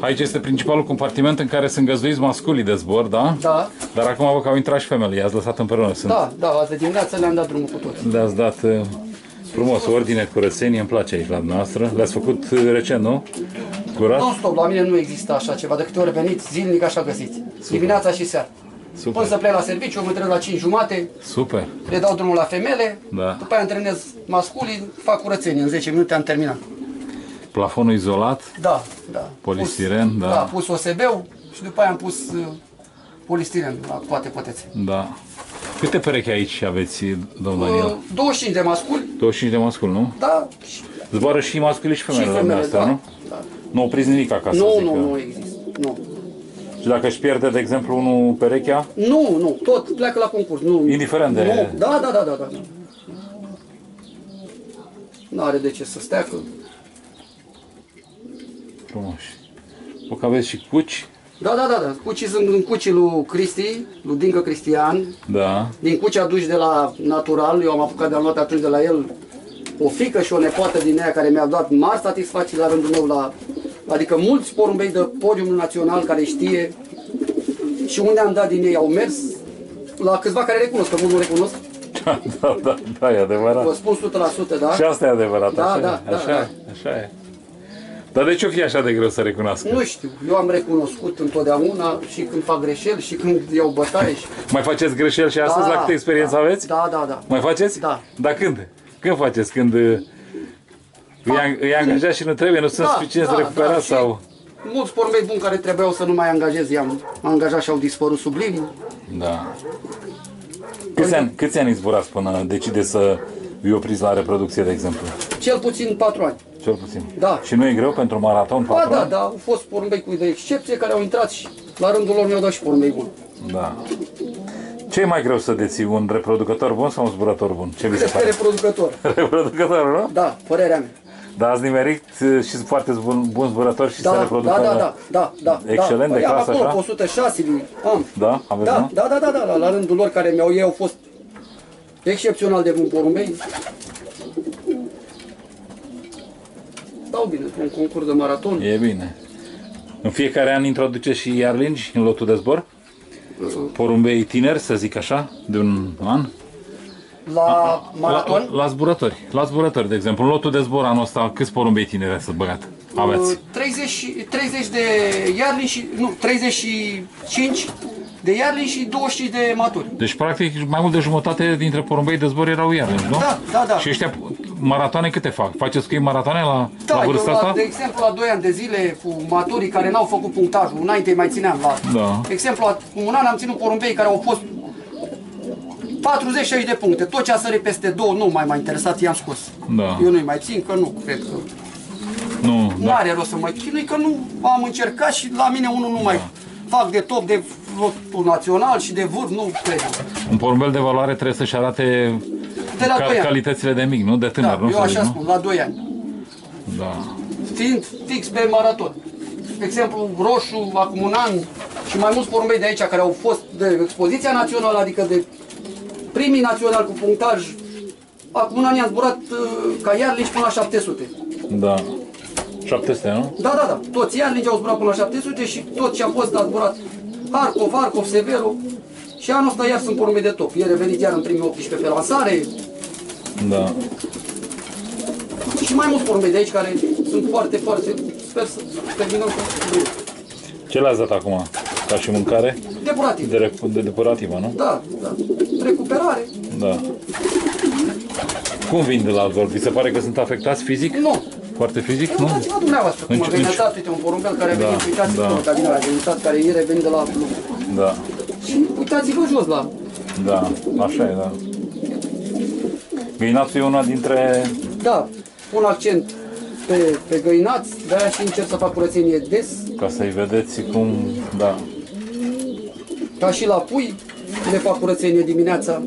Aici este principalul compartiment în care sunt găzduiți masculii de zbor, da? Da, Dar acum văd că au intrat și femeile, i-ați lăsat împreună. Sunt, da, da, azi de dimineață le-am dat drumul cu toți. Le-ați dat uh, frumos ordine, curățenie, îmi place aici la dumneavoastră. Le-ați făcut uh, recent, nu? Curat? Non-stop, la mine nu există așa ceva, de câte ori veniți, zilnic așa găsiți. Dimineața și seara. Până Super, să plec la serviciu, mă trezesc la 5 jumate, super. le dau drumul la femele, Da. după aia antrenez masculii, fac curățenie, în 10 minute am terminat. Plafonul izolat, Da, da. Polistiren, pus, da. Da, pus OSB-ul și după aia am pus uh, polistiren la toate pătețe. da. Câte perechi aici aveți, domnul Daniel? Uh, 25 de masculi, 25 de mascul, nu? da, și, Zboară și masculii și și femeile la femele, dumneavoastră, da. nu? da. Nu opriți nimic acasă, Nu, zic nu, că. nu există. Nu. Și dacă își pierde, de exemplu, unul perechea, Nu, nu, tot pleacă la concurs. Nu. Indiferent de- Nu. Da, da, da, da, da. Nu are de ce să stea, că... frumos. O că aveți și cuci, Da, da, da, da. Cucii sunt în cucii lui Cristi, lui Dincă Cristian. da. Din cuci aduși de la natural, eu am apucat de am luat atunci de la el o fică și o nepoată din ea care mi-a dat mari satisfacții la rândul meu la... Adică mulți porumbei de podiumul național care știe și unde am dat din ei au mers la câțiva care recunosc, că mulți nu recunosc. Da, da, da, da, e adevărat. Vă spun 100%, da? Și asta e adevărat, Da, așa, da, e, da, așa, da. e, așa e. Dar de ce o fi așa de greu să recunoască? Nu știu, eu am recunoscut întotdeauna și când fac greșeli și când iau bătaie și... Mai faceți greșeli și astăzi, la câte experiență da, aveți? Da, da, da. Mai faceți? Da. Dar când? Când faceți? Când uh, îi, ang- îi angajați și nu trebuie, nu sunt Da, suficienți da, recuperați da, și- sau... Mulți porumbei buni care trebuiau să nu mai angajez, i-am angajat și au dispărut sub linii. Da. Câți ani, câți ani zburați până decideți să vi opriți la reproducție, de exemplu? Cel puțin 4 ani. Cel puțin. Da. Și nu e greu pentru maraton? Ba patru da, ani? da, au fost porumbei cu de excepție care au intrat și la rândul lor mi-au dat și porumbei buni. Da. Ce e mai greu să deții? Un reproducător bun sau un zburător bun? Ce vi se Este pare? reproducător. Reproducător, nu? Da, părerea mea. Dar ați nimerit uh, și foarte bun, bun zburător și să Da, reproducă... da, da, da, da, da. Excelent da. de Păi am clasă, acolo așa? pe 106 am. Da? Aveți, Da, nu? da, da, da, da, la, la rândul lor care mi-au ei au fost excepțional de buni porumbei. Dau bine, pe un concurs de maraton. E bine. În fiecare an introduce și iarlingi în lotul de zbor? Porumbei tineri, să zic așa, de un an? La maraton, La, la zburători. La zburători, de exemplu. În lotul de zbor anul ăsta, câți porumbei tineri ați băgat? Aveți? uh, 30, și- 30 de iarli și, nu, 35 de iarli și 25 de maturi. Deci, practic, mai mult de jumătate dintre porumbei de zbor erau iarlingi, nu? Da, da, da. Și ăștia maratoane câte fac? Faceți cu ei maratoane la, Da, la eu, vârsta la, asta? de exemplu, la 2 ani de zile cu maturii care n-au făcut punctajul, înainte îi mai țineam la... Da. De exemplu, la- cu un an am ținut porumbei care au fost 40-60 de puncte. Tot ce a sărit peste două nu mai m-a interesat, i-am scos. Da. Eu nu-i mai țin, că nu cred că... Nu, Nu da. are rost să mă chinui, că nu am încercat și la mine unul nu mai Da. fac de top de lotul național și de vârf, nu cred. Un porumbel de valoare trebuie să-și arate De la ca- 2 ani. calitățile de mic, nu? De tânăr, Da, nu? eu să zic, așa nu? spun, la 2 ani. Da. fiind fix pe maraton. De exemplu, Roșu, acum un an, și mai mulți porumbei de aici care au fost de expoziția națională, adică de primii naționali cu punctaj, acum un an i-am zburat uh, ca iarlici până la 700. Da. 700, nu? Da, da, da, toți iarlici au zburat până la 700 și tot ce a fost a zburat Harkov, Harkov, Severo, și anul ăsta iar sunt porumbei de top. E revenit iar în primii 18 pe lansare Da. și mai mulți porumbei de aici care sunt foarte, foarte, sper să terminăm cu bine. Ce le-ați dat acum? Ca și mâncare? Depurativ. De, rec- de depurativă, nu? Da, da. Recuperare? Da. Cum vin de la zor? Vi se pare că sunt afectați fizic? Nu. Foarte fizic, nu? Uitați-vă dumneavoastră cum În a ce- venit, în ce- uitați, uite, un porumbel care a venit, Da, uitați-vă da. da. cabina a venit, care ieri a venit de la lucru. Da. Și uitați-vă jos la... Da. Așa e, da. Găinațul e una dintre... Da, pun accent pe, pe găinați, de-aia și încerc să fac curățenie des, Ca să-i vedeți cum... Da. ca și la pui, le fac curățenie dimineața.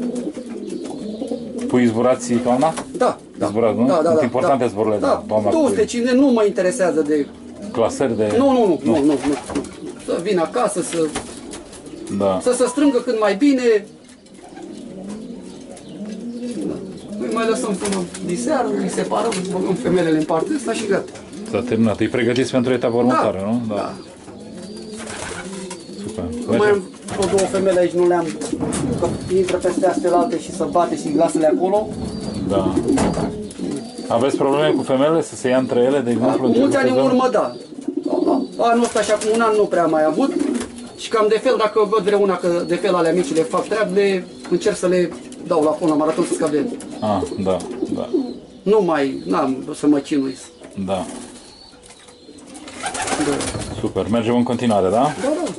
Pui zburați toamna? Da, da. Zburați, nu? Da, da, Sunt da, importante da. zborurile de Da, toamna cu 250 nu mă interesează de... Clasări de... Nu, nu, nu, nu, nu, nu. Să vin acasă, să, Da. să se strângă cât mai bine. Da. Noi mai lăsăm până diseară, îi separăm, îi băgăm femelele în partea asta și gata. S-a terminat. Îi pregătiți pentru etapa următoare, nu? da. Super. Mai Mergem. am vreo două femele aici, nu le-am... Că intră peste astea alte și să bate și glasele acolo. Da. Aveți probleme cu femelele să se ia între ele, de exemplu? Cu mulți ani în sezon? urmă, da. A- Anul ăsta și acum un an nu prea am mai avut. Și cam de fel, dacă văd vreuna că de fel ale mici le fac treabă, le încerc să le dau la fond la maraton să scap de ele. Ah, da, da, Nu mai, n-am să mă chinui. da. Da, Super. Mergem în continuare, da? da. da.